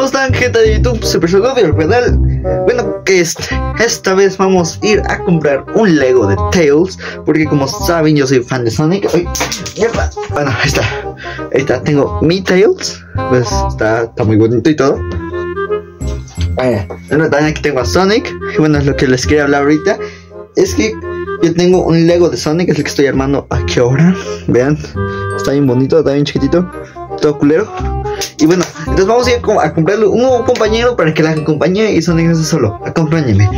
¿Cómo están, gente de YouTube? Super del canal. Bueno, que este, esta vez vamos a ir a comprar un Lego de Tails. Porque, como saben, yo soy fan de Sonic. Bueno, ahí está. Ahí está, tengo mi Tails. Pues está, está muy bonito y todo. Bueno, también aquí tengo a Sonic. Bueno, es lo que les quería hablar ahorita. Es que yo tengo un Lego de Sonic, es el que estoy armando aquí ahora. Vean, está bien bonito, está bien chiquitito, todo culero. Y bueno, entonces vamos a ir a comprarle un nuevo compañero para que la acompañe y no solo. Acompáñenme.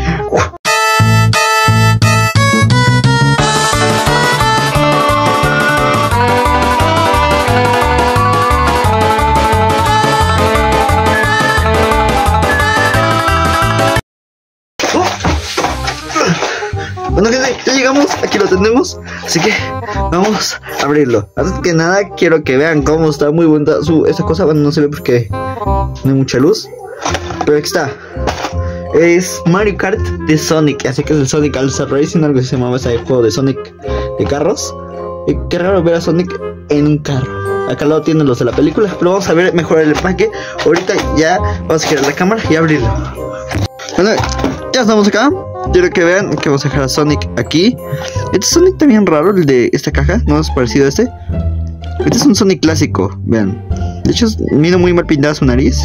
Tenemos, así que vamos a abrirlo. Antes que nada quiero que vean cómo está muy bonita su esta cosa, bueno no se ve porque no hay mucha luz, pero aquí está. Es Mario Kart de Sonic, así que es el Sonic Star Racing, algo que se llamaba ese juego de Sonic de carros. Y qué raro ver a Sonic en un carro. Acá al lado tienen los de la película, pero vamos a ver mejor el empaque. Ahorita ya vamos a girar la cámara y abrirlo. Bueno, ya estamos acá. Quiero que vean que vamos a dejar a Sonic aquí. Este Sonic también raro, el de esta caja, ¿no es parecido a este? Este es un Sonic clásico, vean. De hecho, mira muy mal pintada su nariz.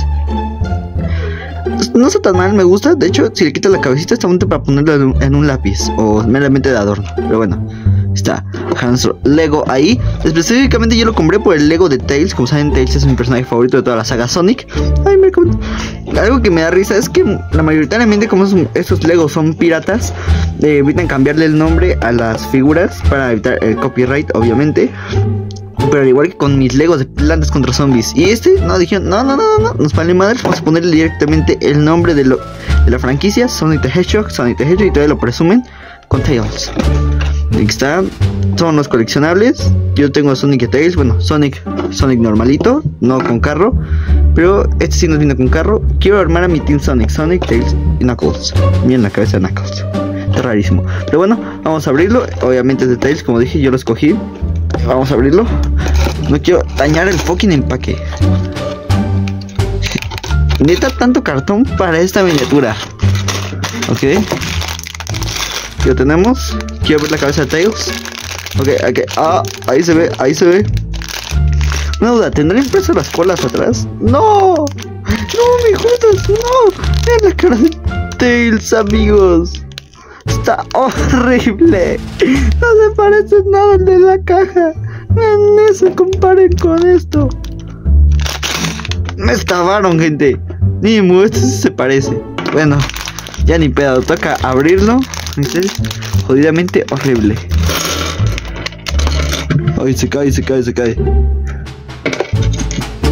No está tan mal, me gusta. De hecho, si le quitas la cabecita, está bonito para ponerlo en un lápiz o meramente de adorno. Pero bueno, está Hans Lego ahí. Específicamente yo lo compré por el Lego de Tails. Como saben, Tails es mi personaje favorito de toda la saga Sonic. Ay, me Algo que me da risa es que la mayoritariamente como estos Legos son piratas, eh, evitan cambiarle el nombre a las figuras para evitar el copyright, obviamente. Pero al igual que con mis Legos de plantas contra zombies. Y este, no, dijeron, no, no, no, no, nos vale madre. Vamos a ponerle directamente el nombre de, lo, de la franquicia, Sonic the Hedgehog, Sonic the Hedgehog, y todavía lo presumen con Tails. Aquí están, son los coleccionables. Yo tengo Sonic y Tails, bueno, Sonic, Sonic normalito, no con carro. Pero este sí nos viene con carro. Quiero armar a mi Team Sonic, Sonic, Tails y Knuckles. Miren la cabeza de Knuckles. Es rarísimo. Pero bueno, vamos a abrirlo. Obviamente es de Tails, como dije, yo lo escogí. Vamos a abrirlo. No quiero dañar el fucking empaque. Neta tanto cartón para esta miniatura. Ok. Ya tenemos. Quiero ver la cabeza de Tails. Ok, ok. Ah, ahí se ve, ahí se ve. Una duda, ¿tendrá impreso las colas atrás? ¡No! ¡No, me jodas! ¡No! Vean la cara de Tails, amigos. Está horrible. No se parece nada al de la caja. No se comparen con esto. Me estabaron, gente. Ni esto sí se parece. Bueno, ya ni pedo. Toca abrirlo. Es jodidamente horrible. Ay, se cae, se cae, se cae.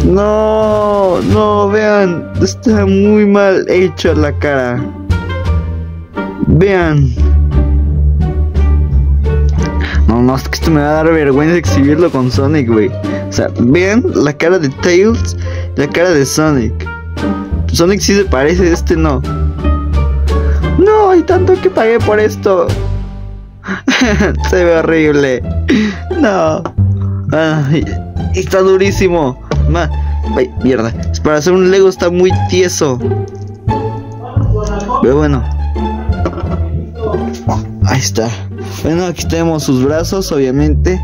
No, no, vean. Está muy mal hecha la cara. Vean. No, no, es que esto me va a dar vergüenza exhibirlo con Sonic, güey. O sea, vean la cara de Tails, la cara de Sonic. Sonic sí se parece, este no. No, hay tanto que pagué por esto. se ve horrible. No. está durísimo. Ay, mierda. Para hacer un Lego está muy tieso. Pero bueno. Ahí está. Bueno, aquí tenemos sus brazos, obviamente.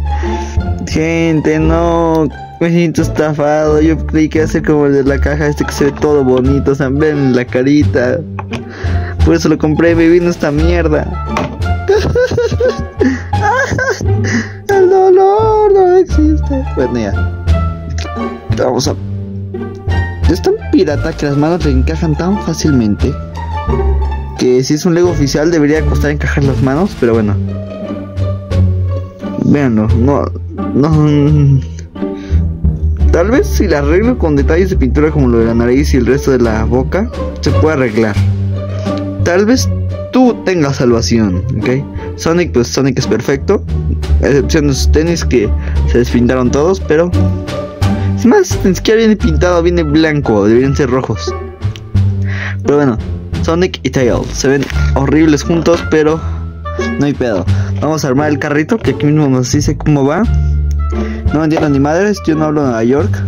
Gente, no. Me siento estafado. Yo creí que ser como el de la caja, este que se ve todo bonito. O sea, ven la carita. Por eso lo compré, me vino esta mierda. el dolor no existe. Bueno, ya. Vamos a. Es tan pirata que las manos le encajan tan fácilmente que si es un Lego oficial debería costar encajar las manos, pero bueno. Veanlo, no, no. Tal vez si la arreglo con detalles de pintura como lo de la nariz y el resto de la boca, se puede arreglar. Tal vez tú tengas salvación, ¿ok? Sonic, pues Sonic es perfecto, excepción de sus tenis que se despintaron todos, pero es más, ni siquiera viene pintado, viene blanco, deberían ser rojos. Pero bueno, Sonic y Tails. Se ven horribles juntos, pero no hay pedo. Vamos a armar el carrito, que aquí mismo nos dice cómo va. No entiendo ni madres, yo no hablo de Nueva York.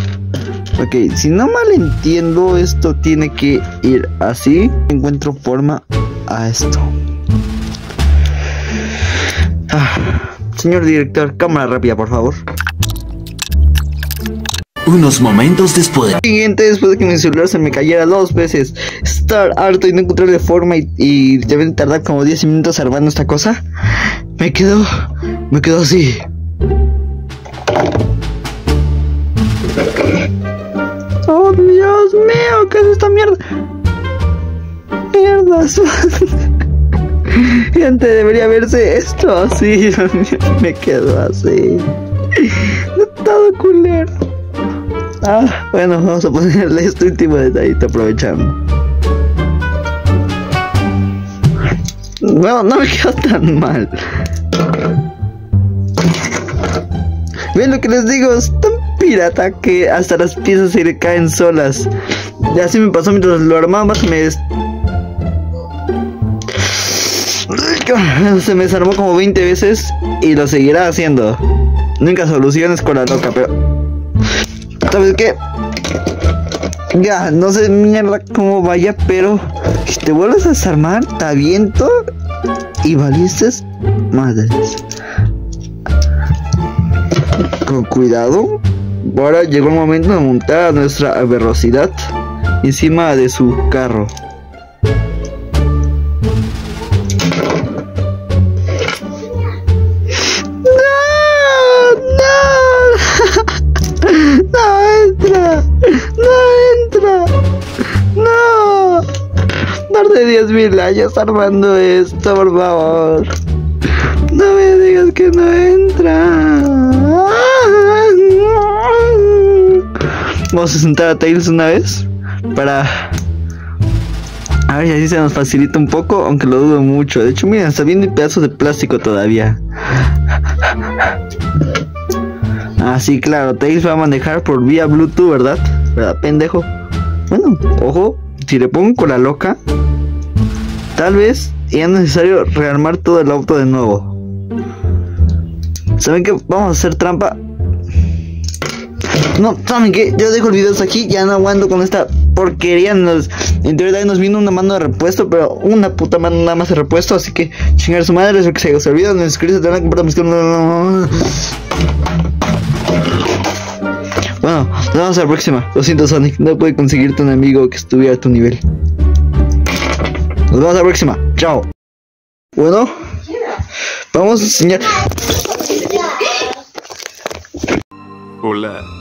Ok, si no mal entiendo, esto tiene que ir así. Encuentro forma a esto. Ah, señor director, cámara rápida, por favor. Unos momentos después. Siguiente, después de que mi celular se me cayera dos veces, estar harto y no encontrarle forma y, deben tardar como 10 minutos armando esta cosa, me quedo, me quedo así. Oh Dios mío, ¿qué es esta mierda? Mierda, gente debería verse esto así, me quedo así. Todo culero. Ah, bueno, vamos a ponerle este último detallito aprovechando. No, no me quedó tan mal. Ven lo que les digo, es tan pirata que hasta las piezas se le caen solas. Y así me pasó mientras lo armaba más me. Se me desarmó como 20 veces y lo seguirá haciendo. Nunca soluciones con la loca, pero... ¿Sabes qué? Ya, no sé mierda cómo vaya, pero si te vuelves a desarmar, te aviento y valistes madres. Con cuidado. Ahora llegó el momento de montar a nuestra velocidad encima de su carro. 10 mil años armando esto, por favor. No me digas que no entra. Vamos a sentar a Tails una vez para... A ver, así se nos facilita un poco, aunque lo dudo mucho. De hecho, mira, está viendo pedazos de plástico todavía. Ah, así, claro, Tails va a manejar por vía Bluetooth, ¿verdad? ¿Verdad, pendejo? Bueno, ojo, si le pongo con la loca, tal vez ya es necesario rearmar todo el auto de nuevo. ¿Saben qué? Vamos a hacer trampa. No, ¿saben qué? Yo dejo el video hasta aquí, ya no aguanto con esta porquería. En teoría nos vino una mano de repuesto, pero una puta mano nada más de repuesto. Así que chingar su madre, espero que se haya olvidado. No suscribirse, tener que compartir bueno, nos vemos a la próxima. Lo siento, Sonic. No pude conseguirte un amigo que estuviera a tu nivel. Nos vemos la próxima. Chao. Bueno, vamos a enseñar. Hola.